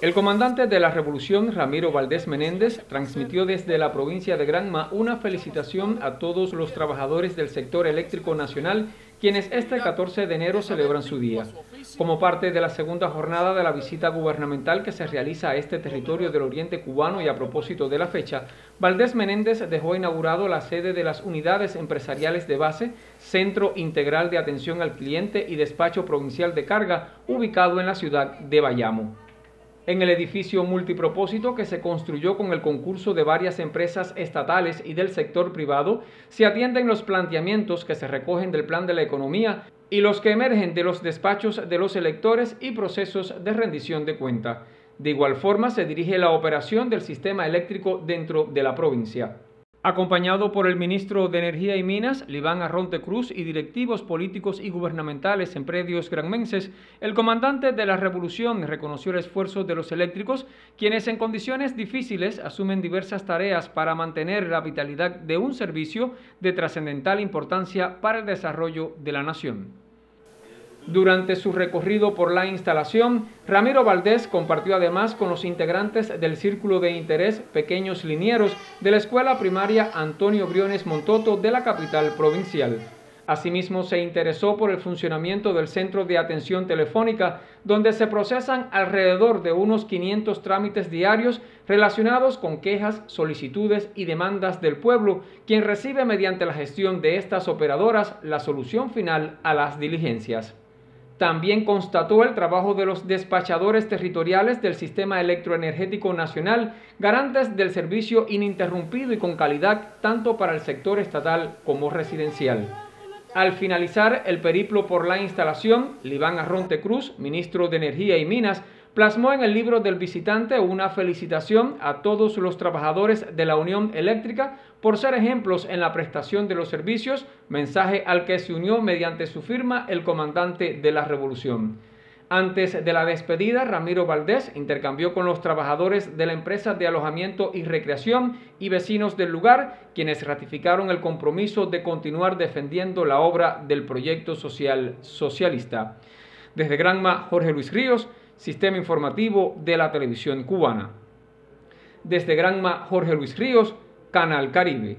El comandante de la revolución, Ramiro Valdés Menéndez, transmitió desde la provincia de Granma una felicitación a todos los trabajadores del sector eléctrico nacional, quienes este 14 de enero celebran su día. Como parte de la segunda jornada de la visita gubernamental que se realiza a este territorio del oriente cubano y a propósito de la fecha, Valdés Menéndez dejó inaugurado la sede de las unidades empresariales de base, Centro Integral de Atención al Cliente y Despacho Provincial de Carga, ubicado en la ciudad de Bayamo en el edificio multipropósito que se construyó con el concurso de varias empresas estatales y del sector privado, se atienden los planteamientos que se recogen del plan de la economía y los que emergen de los despachos de los electores y procesos de rendición de cuenta. De igual forma, se dirige la operación del sistema eléctrico dentro de la provincia. Acompañado por el ministro de Energía y Minas, Liván Arronte Cruz, y directivos políticos y gubernamentales en predios granmenses, el comandante de la revolución reconoció el esfuerzo de los eléctricos, quienes en condiciones difíciles asumen diversas tareas para mantener la vitalidad de un servicio de trascendental importancia para el desarrollo de la nación. Durante su recorrido por la instalación, Ramiro Valdés compartió además con los integrantes del Círculo de Interés Pequeños Linieros de la Escuela Primaria Antonio Briones Montoto de la capital provincial. Asimismo, se interesó por el funcionamiento del Centro de Atención Telefónica, donde se procesan alrededor de unos 500 trámites diarios relacionados con quejas, solicitudes y demandas del pueblo, quien recibe mediante la gestión de estas operadoras la solución final a las diligencias. También constató el trabajo de los despachadores territoriales del Sistema Electroenergético Nacional, garantes del servicio ininterrumpido y con calidad tanto para el sector estatal como residencial. Al finalizar el periplo por la instalación, Liván Arronte Cruz, ministro de Energía y Minas, plasmó en el libro del visitante una felicitación a todos los trabajadores de la Unión Eléctrica por ser ejemplos en la prestación de los servicios, mensaje al que se unió mediante su firma el comandante de la revolución. Antes de la despedida, Ramiro Valdés intercambió con los trabajadores de la empresa de alojamiento y recreación y vecinos del lugar, quienes ratificaron el compromiso de continuar defendiendo la obra del proyecto social socialista. Desde Granma, Jorge Luis Ríos, Sistema Informativo de la Televisión Cubana. Desde Granma, Jorge Luis Ríos, Canal Caribe.